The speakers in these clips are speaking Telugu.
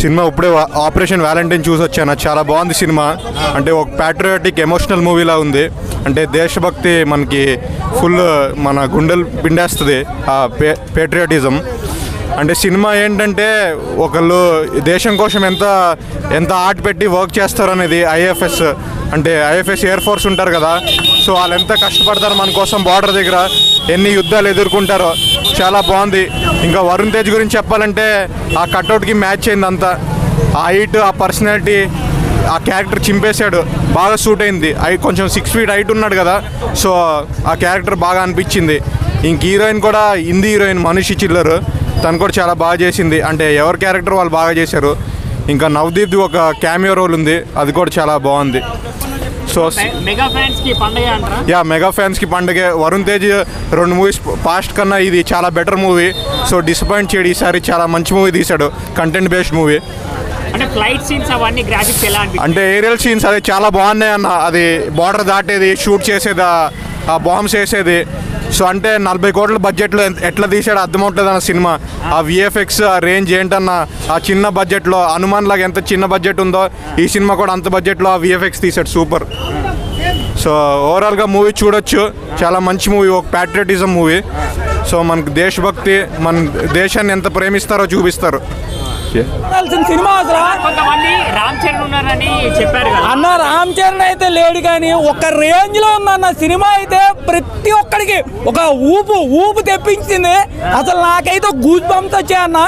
సినిమా ఇప్పుడే ఆపరేషన్ వ్యాలంటైన్ చూసి వచ్చాను. చాలా బాగుంది సినిమా. అంటే ఒక ప్యాట్రియాటిక్ ఎమోషనల్ మూవీలా ఉంది. అంటే దేశభక్తి మనకి ఫుల్ మన గుండెలు పిండేస్తుంది ఆ పే పేట్రియాటిజం అంటే సినిమా ఏంటంటే ఒకళ్ళు దేశం కోసం ఎంత ఎంత ఆర్ట్ పెట్టి వర్క్ చేస్తారు అనేది ఐఎఫ్ఎస్. అంటే ఐఎఫ్ఎస్ ఎయిర్ ఫోర్స్ ఉంటారు కదా. సో వాళ్ళు ఎంత కష్టపడతారు మన కోసం బార్డర్ దగ్గర ఎన్ని యుద్ధాలు ఎదుర్కొంటారో. చాలా బాగుంది. ఇంకా వరుణ్ తేజ్ గురించి చెప్పాలంటే ఆ కట్అవుట్కి మ్యాచ్ అయింది అంతా. ఆ హైట్ ఆ పర్సనాలిటీ ఆ క్యారెక్టర్ చింపేశాడు. బాగా సూట్ అయింది. అవి కొంచెం సిక్స్ ఫీట్ హైట్ ఉన్నాడు కదా. సో ఆ క్యారెక్టర్ బాగా అనిపించింది. ఇంక హీరోయిన్ కూడా హిందీ హీరోయిన్ మనిషి చిల్లరు. తను కూడా చాలా బాగా చేసింది. అంటే ఎవరి క్యారెక్టర్ వాళ్ళు బాగా చేశారు. ఇంకా నవదీప్ది ఒక క్యామియో రోల్ ఉంది. అది కూడా చాలా బాగుంది. సో మెగా ఫ్యాన్స్కి పండగ అంటారా? యా మెగా ఫ్యాన్స్కి పండుగ. వరుణ్ తేజ్ రెండు మూవీస్ పాస్ట్ కన్నా ఇది చాలా బెటర్ మూవీ సో డిసప్పాయింట్ చేయడు. ఈసారి చాలా మంచి మూవీ తీశాడు. కంటెంట్ బేస్డ్ మూవీ అంటే ఫ్లైట్ సీన్స్ అవన్నీ గ్రాఫిక్స్ ఎలా అంటే ఏరియల్ సీన్స్ అది చాలా బాగున్నాయి అన్న. అది బార్డర్ దాటేది షూట్ చేసేది ఆ- బాంబ్స్ వేసేది సో అంటే నలభై కోట్ల బడ్జెట్లో ఎట్లా తీసాడో అర్థమవుతుంది అన్న సినిమా. ఆ విఎఫ్ఎక్స్ ఆ రేంజ్ ఏంటన్న ఆ చిన్న బడ్జెట్లో హనుమాన్ లాగా ఎంత చిన్న బడ్జెట్ ఉందో ఈ సినిమా కూడా అంత బడ్జెట్లో ఆ విఎఫ్ఎక్స్ తీసాడు. సూపర్. సో ఓవరాల్గా మూవీ చూడొచ్చు. చాలా మంచి మూవీ ఒక ప్యాట్రియటిజం మూవీ. సో మనకు దేశభక్తి మన దేశాన్ని ఎంత ప్రేమిస్తారో చూపిస్తారు. చూడాల్సిన సినిమా అసలు. కొంతమంది రామ్ చరణ్ ఉన్నారని చెప్పారు కదా. అన్న రామ్ చరణ్ అయితే లేడు కానీ ఒక రేంజ్లో ఉందన్న సినిమా అయితే ప్రతి ఒక్కడికి ఒక ఊపు ఊపు తెప్పించింది. అసలు నాకైతే గూజ్ బంప్స్ వచ్చాయన్న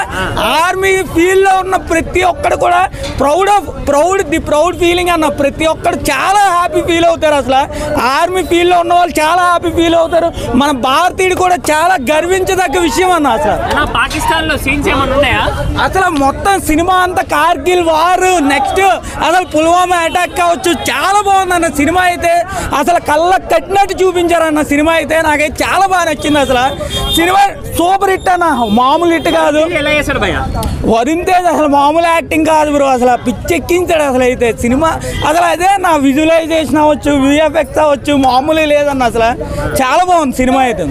ఆర్మీ ఫీల్డ్లో ఉన్న ప్రతి ఒక్కడు కూడా proud of proud the proud feeling అన్న. ప్రతి ఒక్కడు చాలా హ్యాపీ ఫీల్ అవుతారు అసలు. ఆర్మీ ఫీల్డ్లో ఉన్న వాళ్ళు చాలా హ్యాపీ ఫీల్ అవుతారు. మన భారతీయుడు కూడా చాలా గర్వించదగ్గ విషయం అన్న అసలు. పాకిస్తాన్లో సీన్స్ ఏమైనా ఉన్నాయా? అసలు మొత్తం సినిమా అంతా కార్గిల్ వార్. నెక్స్ట్ అసలు పుల్వామా అటాక్ కావచ్చు. చాలా బాగుంది అన్న సినిమా అయితే. అసలు కళ్ళ కట్టినట్టు చూపించారు అన్న సినిమా అయితే. నాకైతే చాలా బాగా నచ్చింది అసలు. సినిమా సూపర్ హిట్ అన్న. మామూలు హిట్ కాదు. వరుణ్ తేజ్ అసలు మామూలు యాక్టింగ్ కాదు బ్రో. అసలు పిచ్చెక్కించాడు అసలు అయితే. సినిమా అసలు అదే నా విజువలైజేషన్ అవ్వచ్చు విఎఫ్ఎక్స్ అవ్వచ్చు మామూలు లేదన్న అసలు. చాలా బాగుంది సినిమా అయితే.